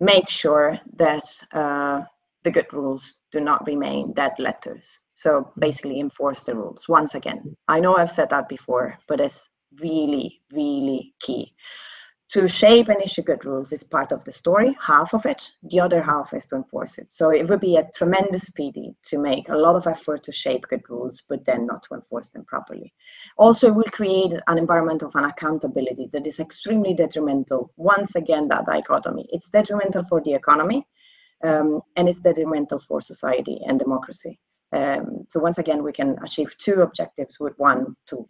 make sure that uh, the good rules do not remain dead letters. So basically enforce the rules. Once again, I know I've said that before, but it's really, really key to shape and issue good rules is part of the story, half of it. The other half is to enforce it. So it would be a tremendous pity to make a lot of effort to shape good rules, but then not to enforce them properly. Also, it will create an environment of unaccountability that is extremely detrimental. Once again, that dichotomy. It's detrimental for the economy, um, and it's detrimental for society and democracy. Um, so once again, we can achieve two objectives with one to